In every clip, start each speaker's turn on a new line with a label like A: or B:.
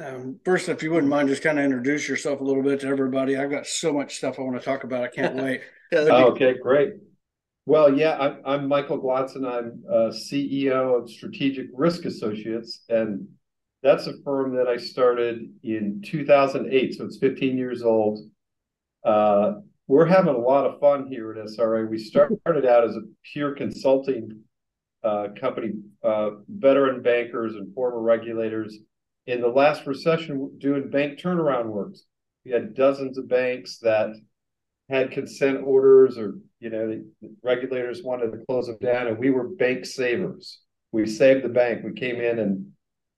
A: Um, first, if you wouldn't mind, just kind of introduce yourself a little bit to everybody. I've got so much stuff I want to talk about. I can't wait.
B: oh, okay, great. Well, yeah, I'm, I'm Michael Glotz. I'm uh, CEO of Strategic Risk Associates, and that's a firm that I started in 2008. So it's 15 years old. Uh, we're having a lot of fun here at SRA. We started out as a pure consulting uh, company, uh, veteran bankers and former regulators. In the last recession, doing bank turnaround works, we had dozens of banks that had consent orders, or you know, regulators wanted to close them down, and we were bank savers. We saved the bank. We came in and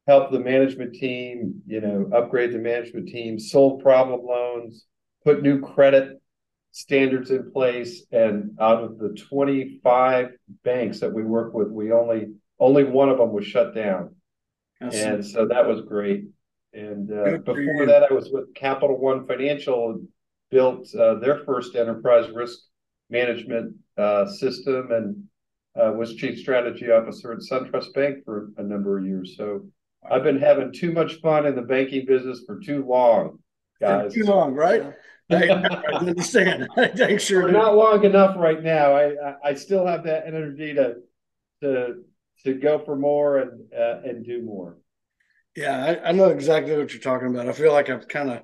B: helped the management team, you know, upgrade the management team, sold problem loans, put new credit standards in place. And out of the 25 banks that we work with, we only only one of them was shut down. And so that was great. And uh, before that, I was with Capital One Financial built uh, their first enterprise risk management uh, system and uh, was chief strategy officer at SunTrust Bank for a number of years. So I've been having too much fun in the banking business for too long, guys.
A: Too long, right? I, I understand. I sure
B: not long enough right now. I, I, I still have that energy to to to go for more and uh, and do more.
A: Yeah, I, I, know exactly what you're talking about. I feel like I've kind of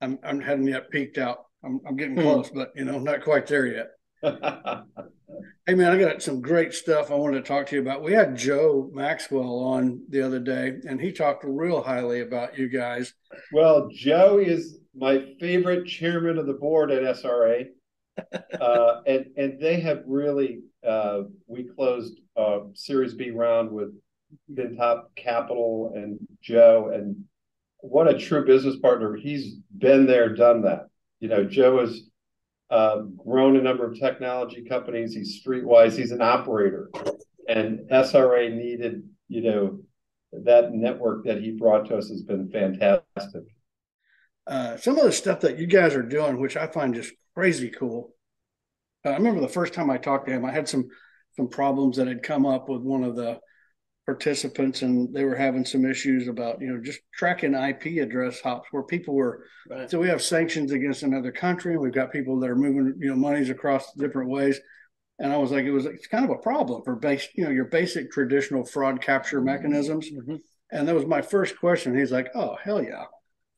A: I'm I'm hadn't yet peaked out. I'm I'm getting hmm. close, but you know, not quite there yet. hey man, I got some great stuff I wanted to talk to you about. We had Joe Maxwell on the other day, and he talked real highly about you guys.
B: Well, Joe is my favorite chairman of the board at SRA. uh, and and they have really uh, we closed a Series B round with FinTop Capital and Joe, and what a true business partner. He's been there, done that. You know, Joe has uh, grown a number of technology companies. He's streetwise. He's an operator, and SRA needed you know that network that he brought to us has been fantastic.
A: Uh, some of the stuff that you guys are doing, which I find just crazy cool. I remember the first time I talked to him, I had some some problems that had come up with one of the participants, and they were having some issues about you know just tracking IP address hops where people were. Right. So we have sanctions against another country, and we've got people that are moving you know monies across different ways. And I was like, it was it's kind of a problem for base you know your basic traditional fraud capture mechanisms. Mm-hmm. And that was my first question. He's like, oh hell yeah.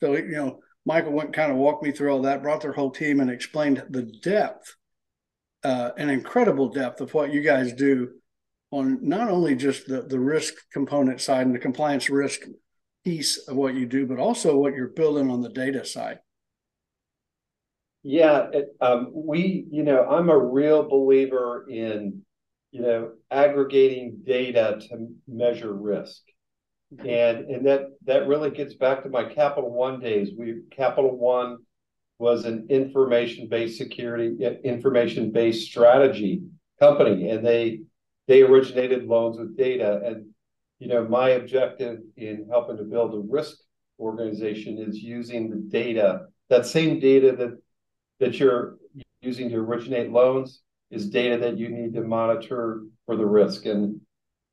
A: So you know Michael went kind of walked me through all that, brought their whole team, and explained the depth, uh, an incredible depth of what you guys do on not only just the, the risk component side and the compliance risk piece of what you do, but also what you're building on the data side.
B: Yeah, it, um, we, you know, I'm a real believer in, you know, aggregating data to measure risk and and that that really gets back to my Capital One days. We Capital One was an information based security information based strategy company, and they they originated loans with data. And you know, my objective in helping to build a risk organization is using the data, that same data that that you're using to originate loans is data that you need to monitor for the risk. And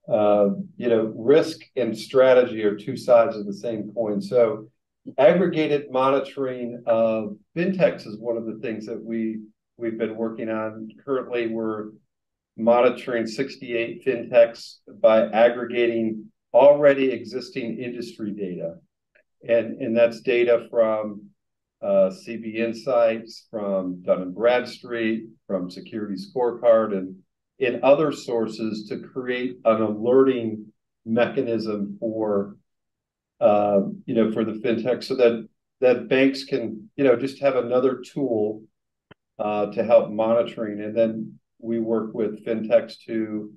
B: uh, you know, risk and strategy are two sides of the same coin. So aggregated monitoring of fintechs is one of the things that we we've been working on. Currently, we're monitoring 68 fintechs by aggregating already existing industry data, and and that's data from uh, CB Insights, from Dun and Bradstreet, from Security Scorecard, and in other sources to create an alerting mechanism for you know for the fintech so that that banks can you know just have another tool uh, to help monitoring. And then we work with fintechs to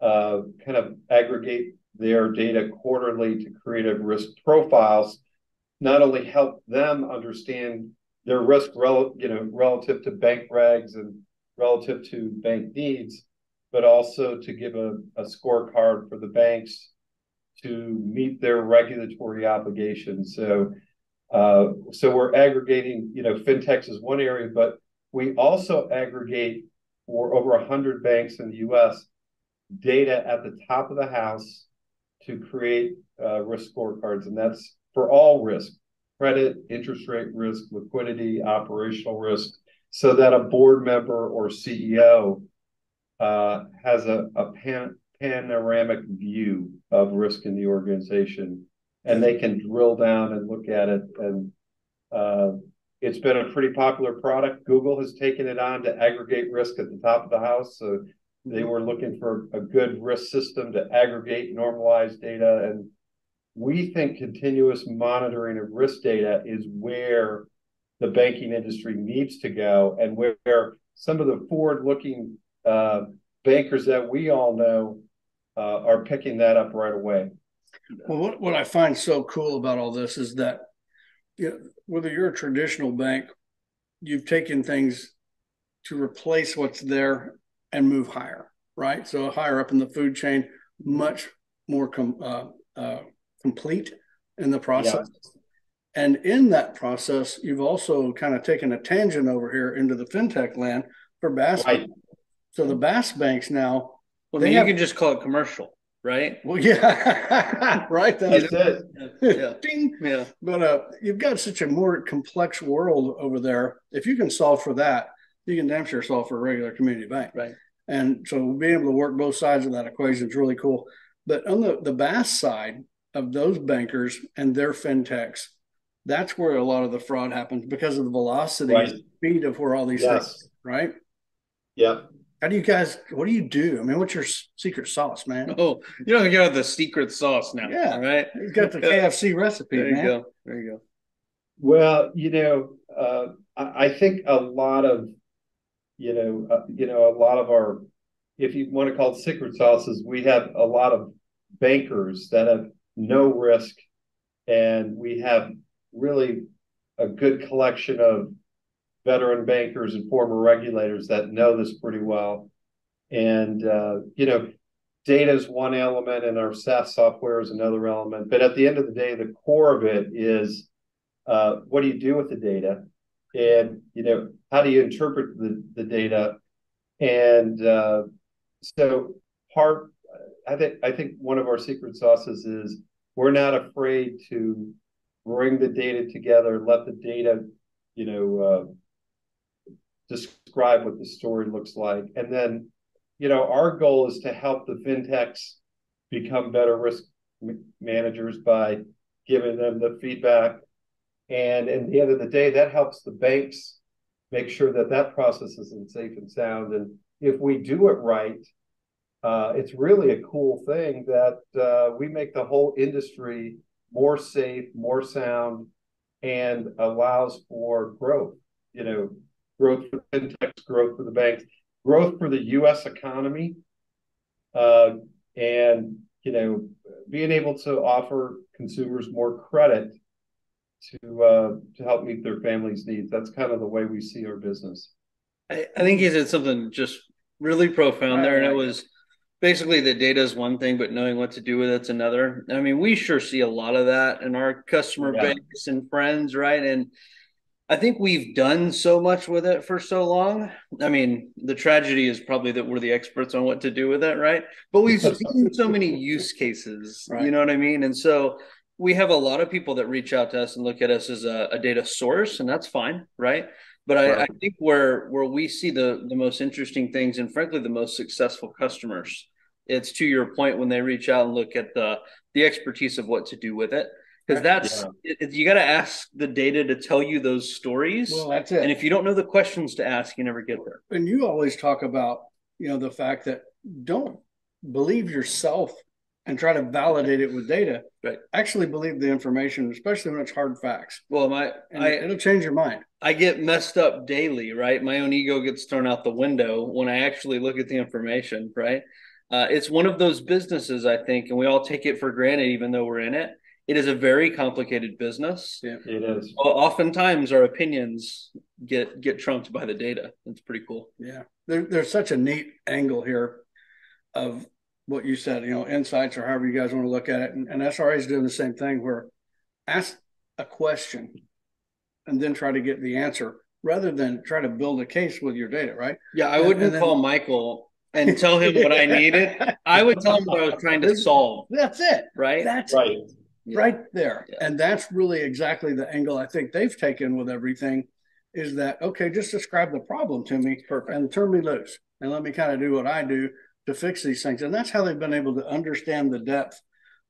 B: uh, kind of aggregate their data quarterly to create a risk profiles not only help them understand their risk rel- you know relative to bank regs and relative to bank needs, but also to give a scorecard for the banks to meet their regulatory obligations. So, uh, so we're aggregating, you know, fintechs is one area, but we also aggregate for over 100 banks in the US data at the top of the house to create uh, risk scorecards. And that's for all risk, credit, interest rate risk, liquidity, operational risk, so that a board member or CEO uh, has a, a pan, panoramic view of risk in the organization and they can drill down and look at it and uh, it's been a pretty popular product. Google has taken it on to aggregate risk at the top of the house. So they were looking for a good risk system to aggregate normalized data. And we think continuous monitoring of risk data is where the banking industry needs to go and where some of the forward looking uh, bankers that we all know uh, are picking that up right away.
A: Well, what, what I find so cool about all this is that you know, whether you're a traditional bank, you've taken things to replace what's there and move higher, right? So higher up in the food chain, much more com- uh, uh, complete in the process. Yeah. And in that process, you've also kind of taken a tangent over here into the fintech land for BaaS. Right. So the BaaS banks now.
C: Well, then you have, can just call it commercial, right?
A: Well, yeah, right.
B: That's it.
A: Yeah. Ding. Yeah. But uh, you've got such a more complex world over there. If you can solve for that, you can damn sure solve for a regular community bank.
C: Right.
A: And so being able to work both sides of that equation is really cool. But on the, the BaaS side of those bankers and their fintechs, that's where a lot of the fraud happens because of the velocity right. and speed of where all these yes. things, right?
B: Yep.
A: How do you guys? What do you do? I mean, what's your secret sauce, man?
C: Oh, you don't get the secret sauce now.
A: Yeah,
C: right.
A: He's got the KFC recipe.
C: There you
A: man.
C: go. There you go.
B: Well, you know, uh, I, I, think a lot of, you know, uh, you know, a lot of our, if you want to call it secret sauces, we have a lot of bankers that have no risk, and we have really a good collection of veteran bankers and former regulators that know this pretty well. And, uh, you know, data is one element and our SaaS software is another element. But at the end of the day, the core of it is uh, what do you do with the data? And, you know, how do you interpret the, the data? And uh, so part, I think, I think one of our secret sauces is we're not afraid to bring the data together, let the data, you know, uh, describe what the story looks like. And then, you know, our goal is to help the fintechs become better risk managers by giving them the feedback. And at the end of the day, that helps the banks make sure that that process is safe and sound. And if we do it right, uh, it's really a cool thing that uh, we make the whole industry more safe, more sound, and allows for growth. You know, growth for fintechs, growth for the banks, growth for the U.S. economy, uh, and you know, being able to offer consumers more credit to uh, to help meet their families' needs. That's kind of the way we see our business.
C: I, I think he said something just really profound there, and it was basically the data is one thing, but knowing what to do with it's another. I mean, we sure see a lot of that in our customer yeah. base and friends, right? And I think we've done so much with it for so long. I mean, the tragedy is probably that we're the experts on what to do with it, right? But we've seen so many use cases, right. you know what I mean? And so we have a lot of people that reach out to us and look at us as a, a data source, and that's fine, right? But I, I, think where where we see the the most interesting things and frankly the most successful customers, it's to your point when they reach out and look at the the expertise of what to do with it because that's yeah. it, you got to ask the data to tell you those stories.
A: Well, that's it.
C: And if you don't know the questions to ask, you never get there.
A: And you always talk about you know the fact that don't believe yourself and try to validate it with data.
C: Right.
A: Actually, believe the information, especially when it's hard facts.
C: Well, my
A: and I, it'll change your mind.
C: I get messed up daily, right? My own ego gets thrown out the window when I actually look at the information, right? Uh, it's one of those businesses, I think, and we all take it for granted, even though we're in it it is a very complicated business.
B: Yeah, it is.
C: Oftentimes, our opinions get get trumped by the data. It's pretty cool.
A: Yeah, there, there's such a neat angle here of what you said. You know, insights or however you guys want to look at it, and, and SRA is doing the same thing. Where ask a question and then try to get the answer rather than try to build a case with your data. Right?
C: Yeah, I wouldn't then, call Michael and tell him what I needed. I would tell him what I was trying to solve.
A: That's it.
C: Right.
A: That's
B: right.
A: Yeah. right there. Yeah. And that's really exactly the angle I think they've taken with everything is that, okay, just describe the problem to me Perfect. and turn me loose and let me kind of do what I do to fix these things. And that's how they've been able to understand the depth.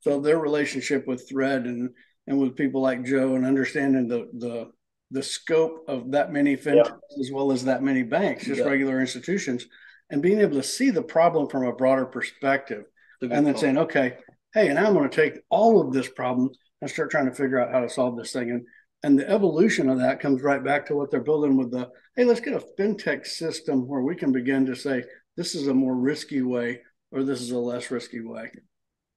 A: So their relationship with Thread and and with people like Joe and understanding the the the scope of that many fintechs yeah. as well as that many banks, just regular institutions, and being able to see the problem from a broader perspective. And then point. saying, okay, hey, and I'm going to take all of this problem and start trying to figure out how to solve this thing. And and the evolution of that comes right back to what they're building with the hey, let's get a fintech system where we can begin to say this is a more risky way or this is a less risky way.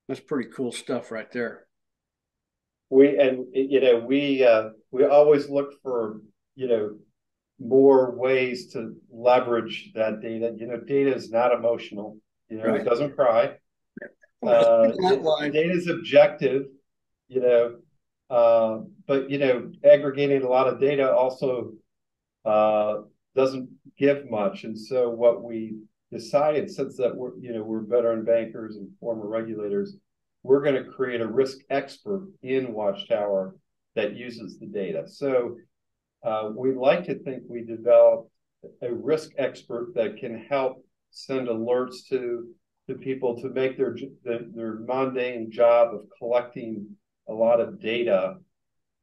A: That's pretty cool stuff right there.
B: We and you know we uh, we always look for you know more ways to leverage that data. You know, data is not emotional. You know, right. it doesn't cry. Uh, data is objective. You know, uh, but you know, aggregating a lot of data also uh, doesn't give much. And so, what we decided, since that we're you know we're veteran bankers and former regulators, we're going to create a risk expert in Watchtower that uses the data. So uh, we'd like to think we developed a risk expert that can help send alerts to to people to make their their, mundane job of collecting a lot of data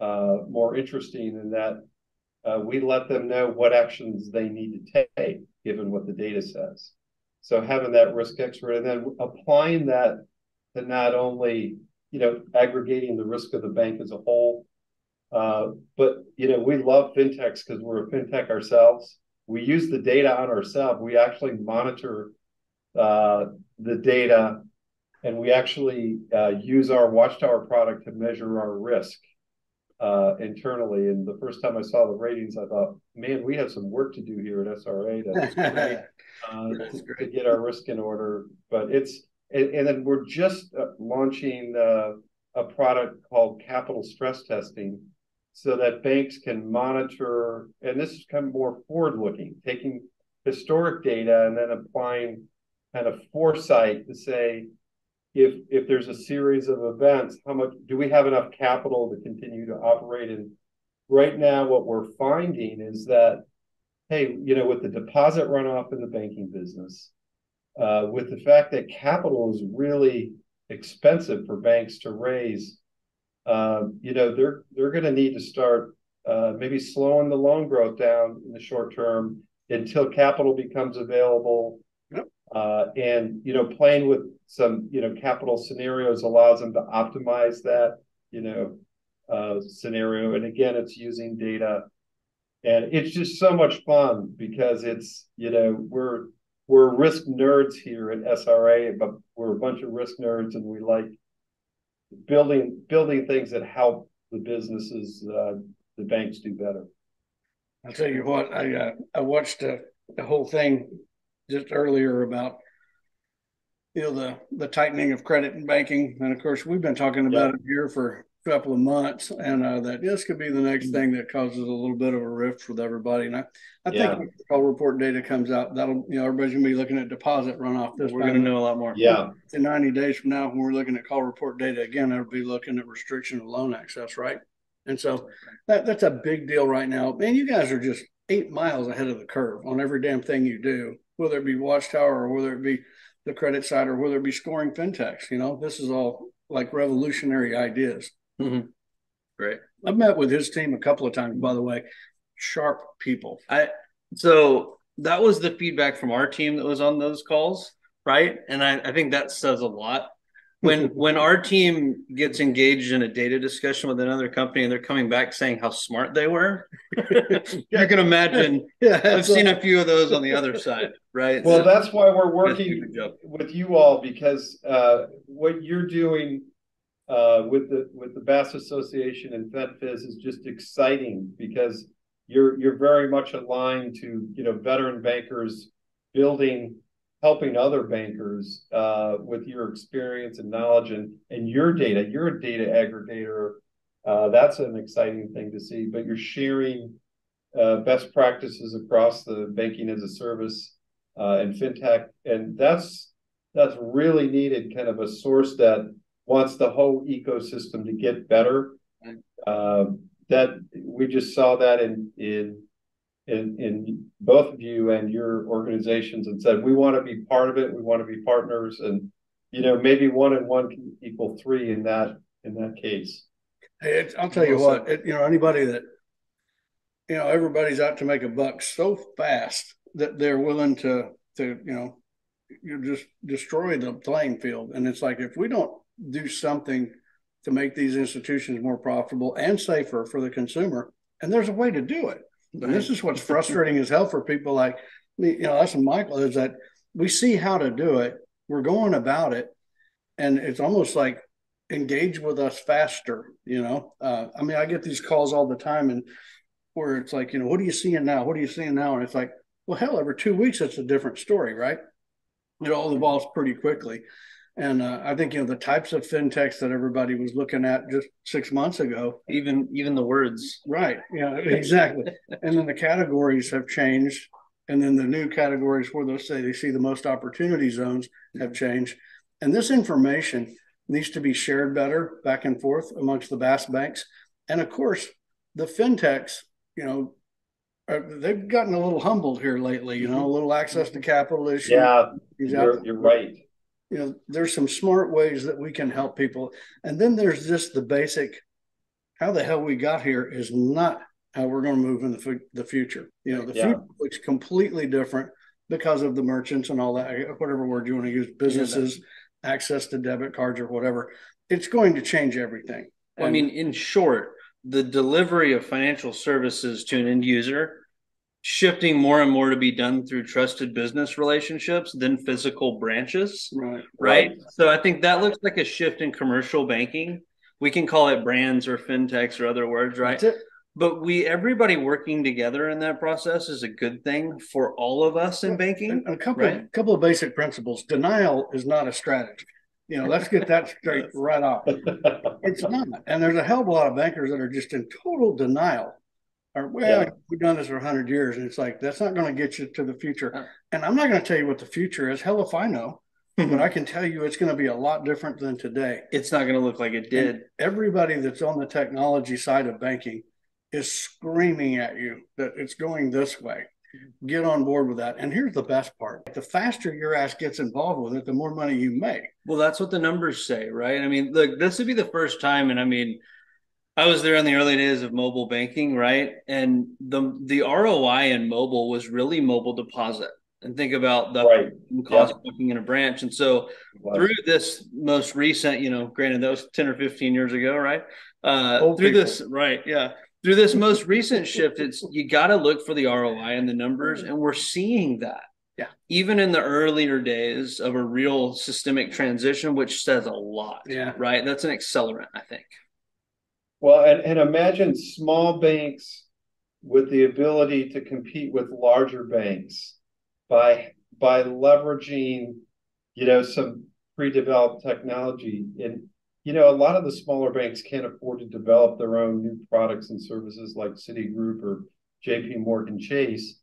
B: uh, more interesting in that uh, we let them know what actions they need to take given what the data says. So having that risk expert and then applying that to not only you know aggregating the risk of the bank as a whole, uh, but you know we love fintechs because we're a fintech ourselves. We use the data on ourselves. We actually monitor uh, the data and we actually uh, use our Watchtower product to measure our risk uh, internally. And the first time I saw the ratings, I thought, man, we have some work to do here at SRA great, uh, to get our risk in order. But it's and, and then we're just uh, launching uh, a product called capital stress testing, so that banks can monitor. And this is kind of more forward-looking, taking historic data and then applying kind of foresight to say if if there's a series of events, how much do we have enough capital to continue to operate? And right now, what we're finding is that, hey, you know, with the deposit runoff in the banking business, uh, with the fact that capital is really expensive for banks to raise, uh, you know, they're they're going to need to start uh, maybe slowing the loan growth down in the short term until capital becomes available uh, and you know, playing with some you know capital scenarios allows them to optimize that you know uh, scenario. And again, it's using data, and it's just so much fun because it's you know we're we're risk nerds here at SRA, but we're a bunch of risk nerds, and we like building building things that help the businesses, uh, the banks do better.
A: I'll tell you what, I uh, I watched uh, the whole thing just earlier about you know the the tightening of credit and banking, and of course we've been talking about yep. it here for a couple of months, and uh, that this could be the next thing that causes a little bit of a rift with everybody. And I, I yeah. think when call report data comes out, that'll you know everybody's gonna be looking at deposit runoff.
C: This we're gonna know a lot more.
B: Yeah,
A: in ninety days from now, when we're looking at call report data again, they'll be looking at restriction of loan access, right? And so that that's a big deal right now. Man, you guys are just eight miles ahead of the curve on every damn thing you do whether it be Watchtower or whether it be the credit side or whether it be scoring fintechs. You know, this is all like revolutionary ideas.
C: Mm-hmm. Great.
A: I've met with his team a couple of times, by the way. Sharp people.
C: I so that was the feedback from our team that was on those calls, right? And I, I think that says a lot when when our team gets engaged in a data discussion with another company and they're coming back saying how smart they were i can imagine. Yeah i've seen a few of those on the other side right?
B: Well so, that's why we're working with you all because uh, what you're doing uh, with the with the BaaS association and FedFis is just exciting because you're you're very much aligned to you know veteran bankers building helping other bankers uh, with your experience and knowledge and, and your data. You're a data aggregator. Uh, that's an exciting thing to see, but you're sharing uh, best practices across the banking as a service uh, and fintech. And that's that's really needed kind of a source that wants the whole ecosystem to get better. Uh, that we just saw that in in in in both of you and your organizations and said we want to be part of it. We want to be partners. And you know maybe one and one can equal three in that in that case.
A: Hey, i'll tell you what it, you know anybody that you know everybody's out to make a buck so fast that they're willing to to you know you just destroy the playing field. And it's like if we don't do something to make these institutions more profitable and safer for the consumer and there's a way to do it and this is what's frustrating as hell for people like me, you know, us and Michael is that we see how to do it. We're going about it. And it's almost like engage with us faster, you know. Uh, I mean, I get these calls all the time and where it's like, you know, what are you seeing now? What are you seeing now? And it's like, well, hell, every two weeks it's a different story, right? It all evolves pretty quickly. And uh, I think you know the types of fintechs that everybody was looking at just six months ago.
C: Even even the words,
A: right? Yeah, exactly. and then the categories have changed, and then the new categories where they say they see the most opportunity zones have changed. And this information needs to be shared better back and forth amongst the BaaS banks, and of course, the fintechs. You know, they've gotten a little humbled here lately. You know, a little access to capital issues.
B: Yeah, you're, you're right
A: you know there's some smart ways that we can help people. And then there's just the basic how the hell we got here is not how we're going to move in the, the future. You know the yeah. future looks completely different because of the merchants and all that whatever word you want to use businesses yeah, access to debit cards or whatever. It's going to change everything.
C: Well, i mean in short the delivery of financial services to an end user shifting more and more to be done through trusted business relationships than physical branches.
A: Right.
C: Right. So I think that looks like a shift in commercial banking. We can call it brands or fintechs or other words, right? But we everybody working together in that process is a good thing for all of us in banking.
A: And a couple right? couple of basic principles. Denial is not a strategy. You know, let's get that straight right off. It's not. And there's a hell of a lot of bankers that are just in total denial or well, yeah. we've done this for 100 years. And it's like, that's not going to get you to the future. And I'm not going to tell you what the future is. Hell if I know. Mm-hmm. but I can tell you it's going to be a lot different than today.
C: It's not going to look like it did.
A: And everybody that's on the technology side of banking is screaming at you that it's going this way. Mm-hmm. Get on board with that. And here's the best part the faster your ass gets involved with it, the more money you make.
C: Well, that's what the numbers say, right? I mean, look, this would be the first time. And I mean, I was there in the early days of mobile banking, right? And the the ROI in mobile was really mobile deposit. And think about the right. cost of booking in a branch. And so through this most recent, you know, granted that was 10 or 15 years ago, right? Uh, through people. this, right, yeah. Through this most recent shift, it's you got to look for the ROI and the numbers, and we're seeing that.
A: Yeah.
C: Even in the earlier days of a real systemic transition, which says a lot.
A: Yeah.
C: Right. That's an accelerant, I think.
B: Well, and, and imagine small banks with the ability to compete with larger banks by by leveraging, you know, some pre-developed technology. And you know, a lot of the smaller banks can't afford to develop their own new products and services like Citigroup or JP Morgan Chase.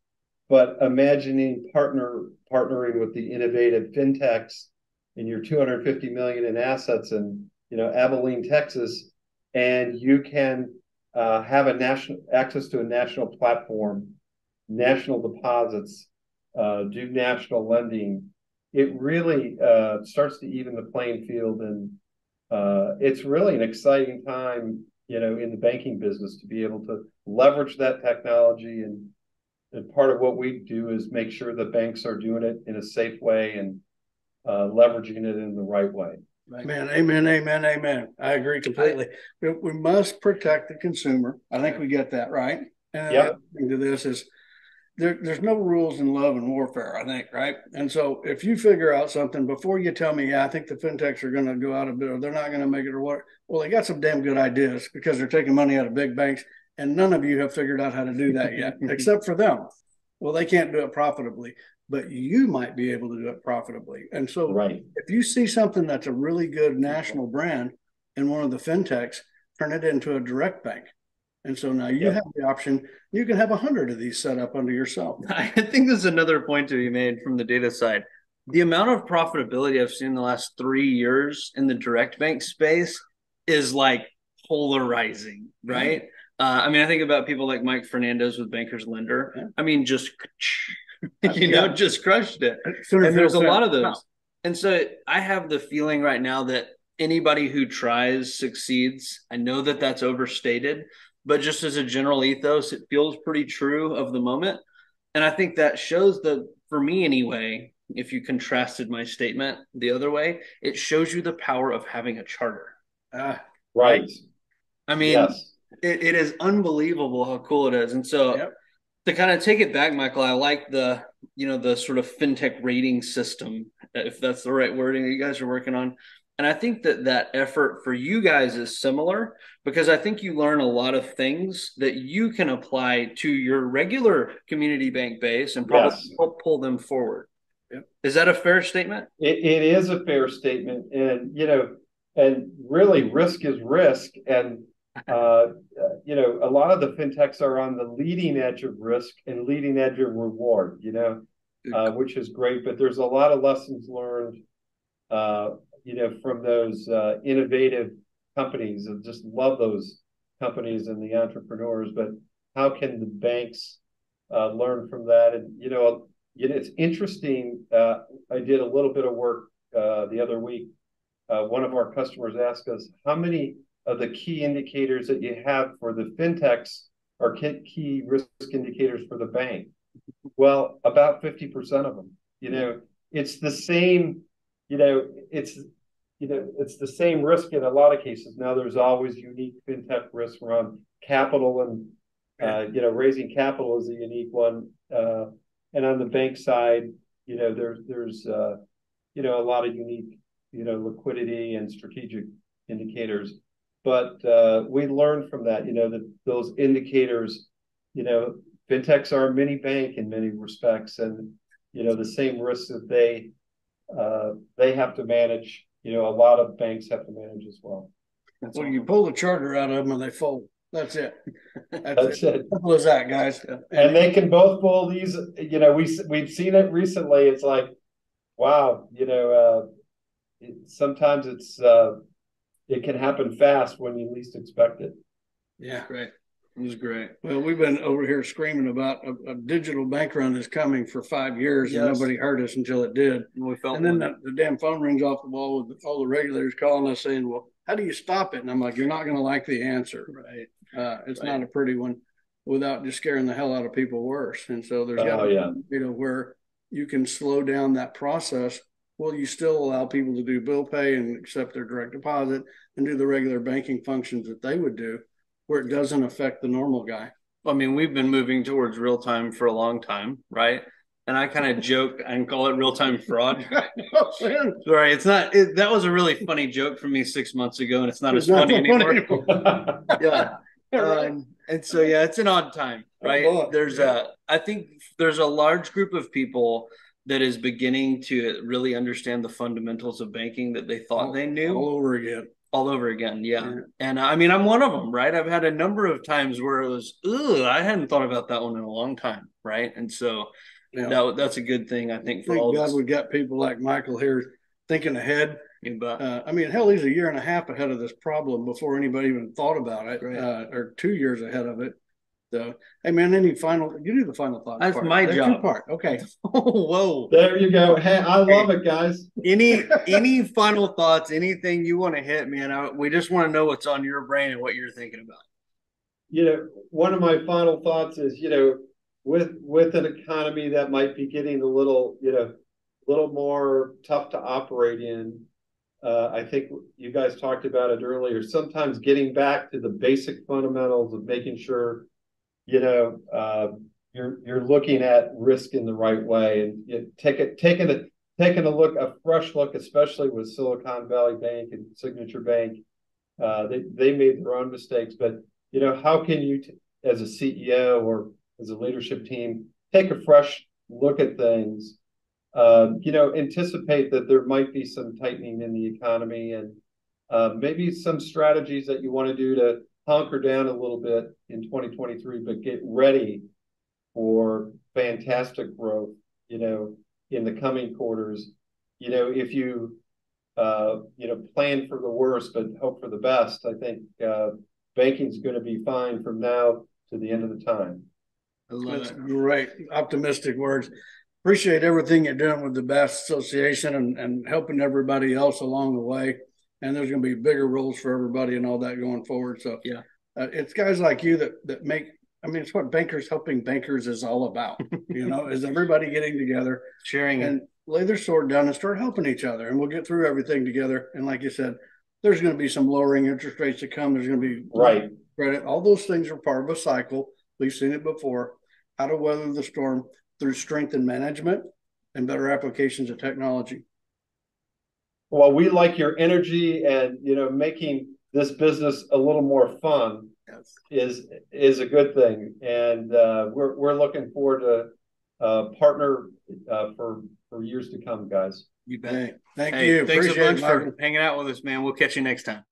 B: But imagining partner partnering with the innovative fintechs in your 250 million in assets in you know Abilene, Texas, and you can uh, have a national access to a national platform, national deposits, uh, do national lending. It really uh, starts to even the playing field, and uh, it's really an exciting time, you know, in the banking business to be able to leverage that technology. And, and part of what we do is make sure that banks are doing it in a safe way and uh, leveraging it in the right way.
A: Man, amen, amen, amen. I agree completely. We, we must protect the consumer. I think we get that right. And yep. to this is there, there's no rules in love and warfare, I think, right? And so if you figure out something before you tell me, yeah, I think the fintechs are going to go out of bit or they're not going to make it or what, well, they got some damn good ideas because they're taking money out of big banks. And none of you have figured out how to do that yet, except for them. Well, they can't do it profitably but you might be able to do it profitably. And so,
B: right.
A: if you see something that's a really good national brand in one of the fintechs, turn it into a direct bank. And so now you yep. have the option, you can have a hundred of these set up under yourself.
C: I think there's another point to be made from the data side. the amount of profitability I've seen in the last three years in the direct bank space is like polarizing, right? Mm-hmm. Uh, I mean, I think about people like Mike Fernandez with Bankers Lender. Yeah. I mean, just you know, just crushed it. And there's a lot of those. And so I have the feeling right now that anybody who tries succeeds. I know that that's overstated, but just as a general ethos, it feels pretty true of the moment. And I think that shows that, for me anyway, if you contrasted my statement the other way, it shows you the power of having a charter.
B: Uh, right.
C: I mean, yes. it, it is unbelievable how cool it is. And so yep. To kind of take it back, Michael, I like the, you know, the sort of fintech rating system, if that's the right wording you guys are working on. And I think that that effort for you guys is similar because I think you learn a lot of things that you can apply to your regular community bank base and probably yes. help pull them forward. Yep. Is that a fair statement?
B: It, it is a fair statement. And, you know, and really risk is risk. And, uh, you know, a lot of the fintechs are on the leading edge of risk and leading edge of reward, you know, uh, which is great. But there's a lot of lessons learned, uh, you know, from those uh, innovative companies. I just love those companies and the entrepreneurs. But how can the banks uh, learn from that? And, you know, it's interesting. Uh, I did a little bit of work uh, the other week. Uh, one of our customers asked us how many of the key indicators that you have for the fintechs are key risk indicators for the bank. Well, about 50% of them. You know, it's the same, you know, it's you know, it's the same risk in a lot of cases. Now there's always unique fintech risk around capital and uh, you know, raising capital is a unique one. Uh, and on the bank side, you know, there's there's uh, you know a lot of unique you know liquidity and strategic indicators. But uh, we learned from that, you know, that those indicators, you know, fintechs are a mini bank in many respects, and you know the same risks that they uh, they have to manage. You know, a lot of banks have to manage as well.
A: That's well, you pull the charter out of them and they fold. That's it. That's, That's it. it. Simple as that, guys.
B: And they can both pull these. You know, we we've seen it recently. It's like, wow. You know, uh, it, sometimes it's uh, it can happen fast when you least expect it.
A: Yeah,
C: great. It was great.
A: Well, we've been over here screaming about a, a digital bank run is coming for five years, yes. and nobody heard us until it did.
C: And we felt.
A: And then the, the, damn phone rings off the wall with all the regulators calling us saying, "Well, how do you stop it?" And I'm like, "You're not going to like the answer.
C: Right?
A: Uh, it's right. not a pretty one, without just scaring the hell out of people worse. And so there's oh, got to yeah. you know where you can slow down that process. Well, you still allow people to do bill pay and accept their direct deposit and do the regular banking functions that they would do where it doesn't affect the normal guy.
C: I mean, we've been moving towards real time for a long time, right? And I kind of joke and call it real time fraud. right. It's not, it, that was a really funny joke from me six months ago, and it's not it's as not funny, anymore. anymore. yeah. Um, and so, yeah, it's an odd time, right? There's a, I think there's a large group of people that is beginning to really understand the fundamentals of banking that they thought
A: all,
C: they knew
A: all over again
C: all over again. Yeah. yeah. And I mean, I'm one of them, right? I've had a number of times where it was, ugh, I hadn't thought about that one in a long time. Right. And so yeah. that, that's a good thing, I think, for
A: Thank
C: all
A: God we got people like Michael here thinking ahead. Uh, I mean, hell, he's a year and a half ahead of this problem before anybody even thought about it, right. uh, or two years ahead of it. So, hey man, any final? You do the final thought.
C: That's part. my That's job.
A: part. Okay.
C: oh, whoa.
B: There you go. Hey, I love it, guys.
C: Any any final thoughts? Anything you want to hit, man? I, we just want to know what's on your brain and what you're thinking about.
B: You know, one of my final thoughts is, you know, with with an economy that might be getting a little, you know, a little more tough to operate in. Uh, I think you guys talked about it earlier. Sometimes getting back to the basic fundamentals of making sure you know, uh, you're you're looking at risk in the right way and you take it taking a taking a look a fresh look, especially with Silicon Valley Bank and Signature Bank. Uh, they they made their own mistakes, but you know, how can you, t- as a CEO or as a leadership team, take a fresh look at things? Uh, you know, anticipate that there might be some tightening in the economy and uh, maybe some strategies that you want to do to hunker down a little bit in 2023, but get ready for fantastic growth. You know, in the coming quarters. You know, if you, uh, you know, plan for the worst, but hope for the best, I think, uh, banking's going to be fine from now to the end of the time.
C: I love
A: That's
C: it.
A: great, optimistic words. Appreciate everything you're doing with the BaaS Association and, and helping everybody else along the way. And there's gonna be bigger roles for everybody and all that going forward, so.
C: Yeah.
A: Uh, it's guys like you that, that make, I mean, it's what bankers helping bankers is all about, you know, is everybody getting together
C: Sharing
A: and lay their sword down and start helping each other and we'll get through everything together. And like you said, there's gonna be some lowering interest rates to come, there's gonna be.
B: Right.
A: Credit, all those things are part of a cycle. We've seen it before. How to weather the storm through strength and management and better applications of technology.
B: Well, we like your energy and, you know, making this business a little more fun
A: Yes.
B: is, is a good thing. And, uh, we're, we're looking forward to, uh, partner, uh, for, for years to come, guys.
C: You bet.
A: Hey, thank
C: Hey,
A: you.
C: thanks
A: Appreciate
C: a bunch
A: it,
C: for hanging out with us, man. We'll catch you next time.